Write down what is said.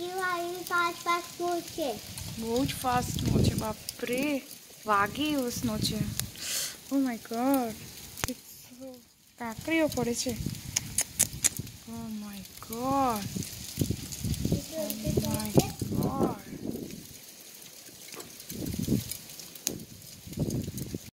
કેવા બહુ જ ફાસ્ટ સ્નો છે બાપરે. વાગે એવો છે ઓ માય ગોડ કાંકરીઓ પડે છે. Oh my God oh my